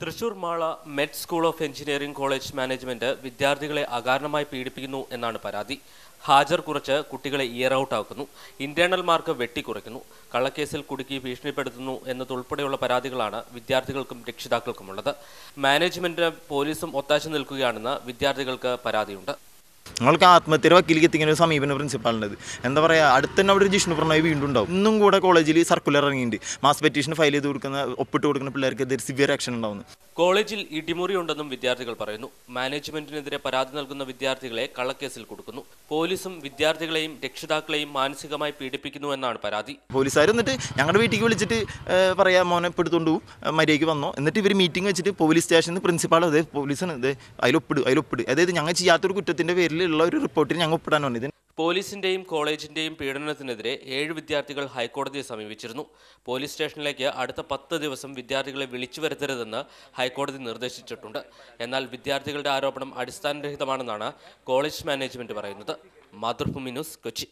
Thrissur Mala MET school of engineering college management വിദ്യാർത്ഥികളെ അകാരണമായി പീഡിപ്പിക്കുന്നു എന്നാണ് പരാതി. ഹാജർ കുറച്ച് കുട്ടികളെ ഇയർ ഔട്ട് ആക്കുന്നു. ഇന്റേണൽ മാർക്ക് വെട്ടിക്കുറയ്ക്കുന്നു കള്ളക്കേസിൽ കുടുക്കി ഭീഷണിപ്പെടുത്തുന്നു എന്നതുൾപ്പെടെയുള്ള പരാതികളാണ് വിദ്യാർത്ഥികൾക്കും രക്ഷിതാക്കൾക്കുമുള്ളത്. മാനേജ്മെന്റ് പോലീസും ഒത്താശ നിൽക്കുകയാണെന്ന് വിദ്യാർത്ഥികൾക്ക് പരാതിയുണ്ട്. ഞങ്ങൾക്ക് ആത്മഹത്യയുടെ വക്കീലിക്ക് എത്തിക്കുന്ന ഒരു സമീപന പ്രിൻസിപ്പാളുണ്ട് എന്താ പറയുക അടുത്ത തന്നെ അവിടെ ഒരു ജിഷ്ണു പ്രണോയ് വീണ്ടും ഉണ്ടാവും. ഇന്നും കൂടെ കോളേജിൽ സർക്കുലർ ഇറങ്ങിയിട്ടുണ്ട് മാസ് പെറ്റീഷൻ ഫയൽ ചെയ്ത് കൊടുക്കുന്ന ഒപ്പിട്ട് കൊടുക്കുന്ന പിള്ളേർക്ക് എതിരെ സിവിയർ ആക്ഷൻ ഉണ്ടാവുന്നു. കോളേജിൽ ഇടിമുറി ഉണ്ടെന്നും വിദ്യാർത്ഥികൾ പറയുന്നു. മാനേജ്മെന്റിനെതിരെ പരാതി നൽകുന്ന വിദ്യാർത്ഥികളെ കള്ളക്കേസിൽ കൊടുക്കുന്നു. പോലീസും വിദ്യാർത്ഥികളെയും രക്ഷിതാക്കളെയും മാനസികമായി പീഡിപ്പിക്കുന്നു എന്നാണ് പരാതി. പോലീസുകാർ എന്നിട്ട് ഞങ്ങളുടെ വീട്ടിലേക്ക് വിളിച്ചിട്ട് പറയാ മോനെ പെടുത്തോണ്ടു മര്യാദയ്ക്ക് വന്നോ. എന്നിട്ട് ഇവർ മീറ്റിംഗ് വെച്ചിട്ട് പോലീസ് സ്റ്റേഷനിൽ പ്രിൻസിപ്പാൾ അതെ പോലീസാണ്. അതെ അതിലൊപ്പിടും അതിലൊപ്പിടും അതായത് ഞങ്ങൾ ചെയ്യാത്തൊരു കുറ്റത്തിന്റെ പേരിലുള്ള ഒരു റിപ്പോർട്ടിന് ഞങ്ങൾ ഒപ്പിടാൻ വന്നത് പോലീസിന്റെയും കോളേജിന്റെയും പീഡനത്തിനെതിരെ ഏഴ് വിദ്യാർത്ഥികൾ ഹൈക്കോടതിയെ സമീപിച്ചിരുന്നു. പോലീസ് സ്റ്റേഷനിലേക്ക് അടുത്ത പത്ത് ദിവസം വിദ്യാർത്ഥികളെ വിളിച്ചു വരുത്തരുതെന്ന് ഹൈക്കോടതി നിർദ്ദേശിച്ചിട്ടുണ്ട്. എന്നാൽ വിദ്യാർത്ഥികളുടെ ആരോപണം അടിസ്ഥാനരഹിതമാണെന്നാണ് കോളേജ് മാനേജ്മെന്റ് പറയുന്നത്. മാതൃഭൂമി ന്യൂസ് കൊച്ചി.